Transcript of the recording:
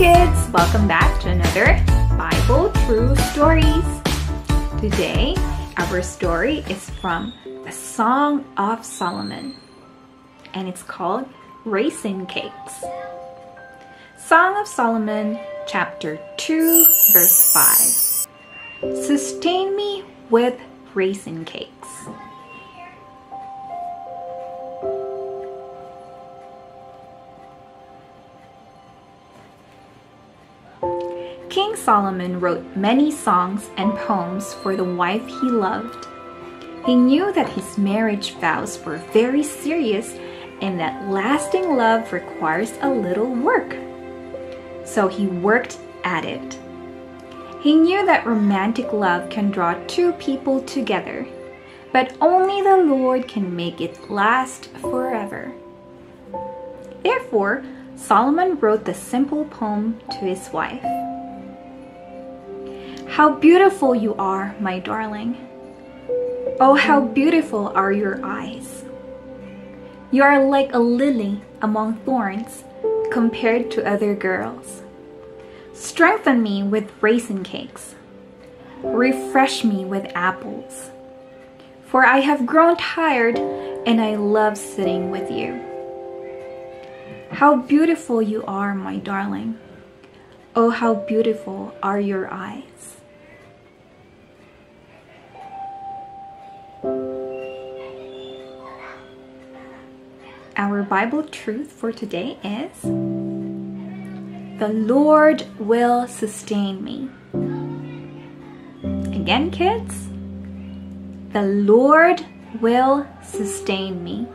kids! Welcome back to another Bible True Stories. Today, our story is from the Song of Solomon and it's called Raisin Cakes. Song of Solomon, chapter 2, verse 5. Sustain me with raisin cakes. King Solomon wrote many songs and poems for the wife he loved. He knew that his marriage vows were very serious and that lasting love requires a little work. So he worked at it. He knew that romantic love can draw two people together, but only the Lord can make it last forever. Therefore, Solomon wrote the simple poem to his wife. How beautiful you are, my darling. Oh, how beautiful are your eyes. You are like a lily among thorns compared to other girls. Strengthen me with raisin cakes. Refresh me with apples. For I have grown tired and I love sitting with you. How beautiful you are, my darling. Oh, how beautiful are your eyes. Our Bible truth for today is The Lord will sustain me. Again, kids, the Lord will sustain me.